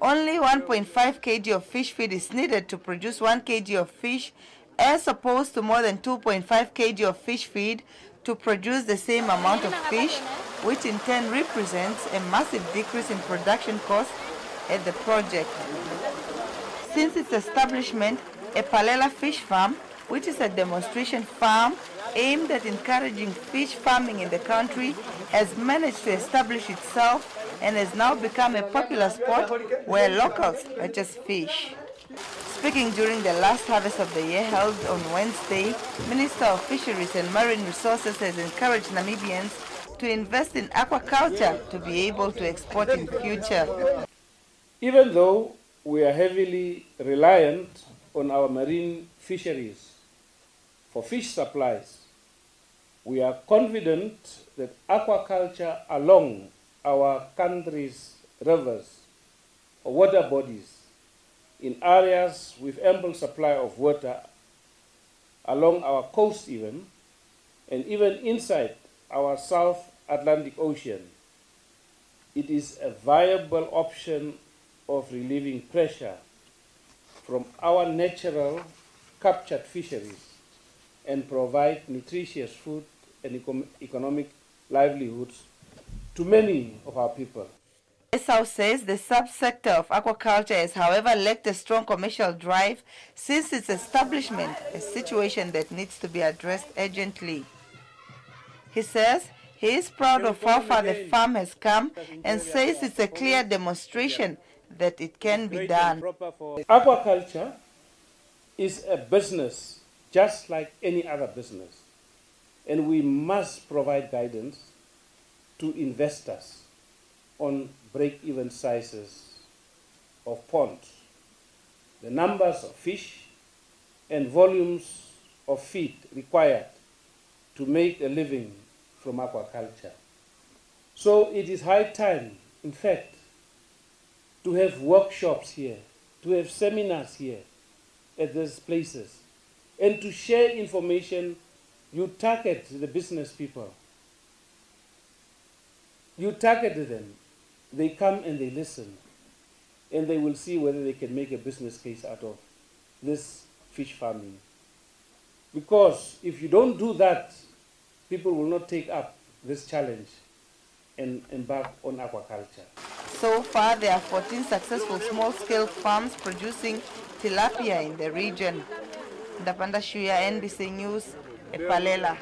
Only 1.5 kg of fish feed is needed to produce 1 kg of fish as opposed to more than 2.5 kg of fish feed to produce the same amount of fish, which in turn represents a massive decrease in production costs at the project. Since its establishment, Epalela Fish Farm, which is a demonstration farm aimed at encouraging fish farming in the country, has managed to establish itself and has now become a popular spot where locals purchase fish. Speaking during the last harvest of the year held on Wednesday, Minister of Fisheries and Marine Resources has encouraged Namibians to invest in aquaculture to be able to export in future. Even though we are heavily reliant on our marine fisheries for fish supplies, we are confident that aquaculture along our country's rivers or water bodies in areas with ample supply of water along our coast even and even inside our South Atlantic Ocean it is a viable option of relieving pressure from our natural captured fisheries and provide nutritious food and economic livelihoods to many of our people. Esau says the subsector of aquaculture has however lacked a strong commercial drive since its establishment, a situation that needs to be addressed urgently. He says he is proud of how far the farm has come and says it's a clear demonstration that it can be done. Aquaculture is a business just like any other business, and we must provide guidance to investors on break-even sizes of ponds, the numbers of fish and volumes of feed required to make a living from aquaculture. So it is high time, in fact, to have workshops here, to have seminars here at these places, and to share information. You target the business people. You target them. They come and they listen. And they will see whether they can make a business case out of this fish farming. Because if you don't do that, people will not take up this challenge and embark on aquaculture. So far, there are 14 successful small-scale farms producing tilapia in the region. Ndapanda shoe ya NBC News Palela.